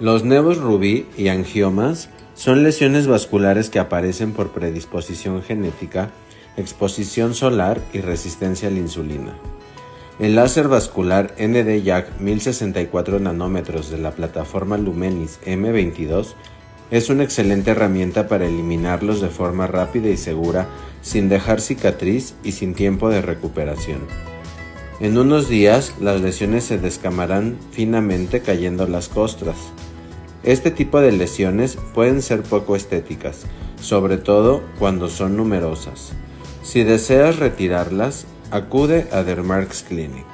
Los nevos rubí y angiomas son lesiones vasculares que aparecen por predisposición genética, exposición solar y resistencia a la insulina. El láser vascular ND-YAG 1064 nanómetros de la plataforma Lumenis M22 es una excelente herramienta para eliminarlos de forma rápida y segura sin dejar cicatriz y sin tiempo de recuperación. En unos días las lesiones se descamarán finamente cayendo las costras. Este tipo de lesiones pueden ser poco estéticas, sobre todo cuando son numerosas. Si deseas retirarlas, acude a Dermarks Clinic.